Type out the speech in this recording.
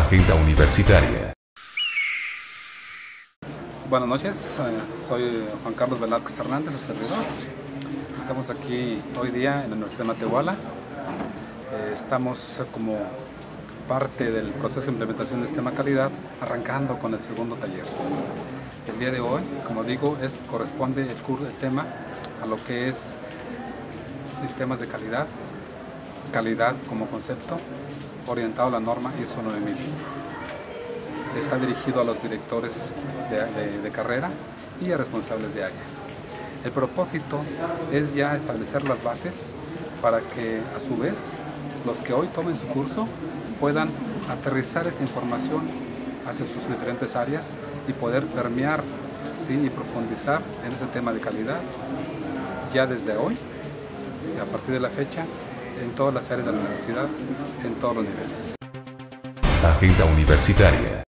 Agenda Universitaria. Buenas noches, eh, soy Juan Carlos Velázquez Hernández, su servidor. Estamos aquí hoy día en la Universidad de Matehuala. Eh, estamos como parte del proceso de implementación del sistema calidad, arrancando con el segundo taller. El día de hoy, como digo, es, corresponde el, curso, el tema a lo que es sistemas de calidad, calidad como concepto, orientado a la norma ISO 9000. Está dirigido a los directores de, carrera y a responsables de área. El propósito es ya establecer las bases para que a su vez los que hoy tomen su curso puedan aterrizar esta información hacia sus diferentes áreas y poder permear ¿sí? y profundizar en ese tema de calidad ya desde hoy, a partir de la fecha, en todas las áreas de la universidad, en todos los niveles. Agenda Universitaria.